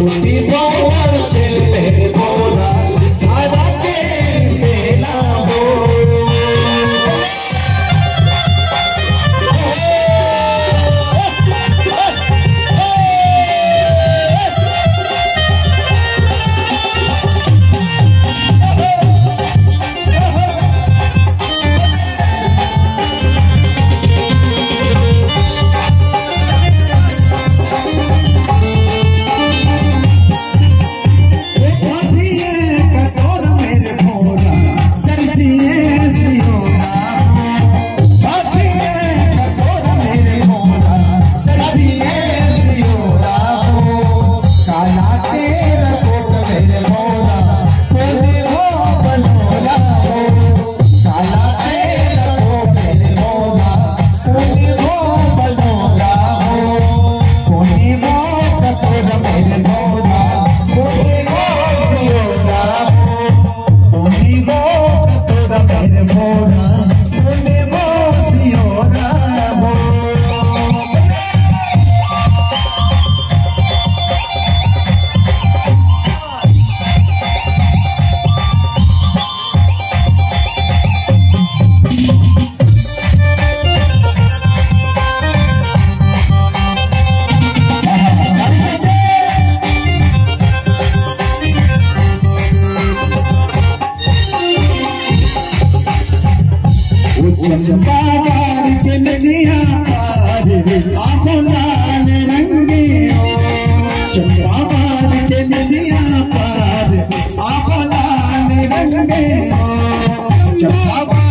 òbí bọ́. उनका बाल खिल गया आँखों लाल रंगियों चंद्रा बाल खिल चंद्रा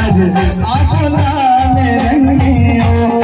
आज आंखों लाल रंगियों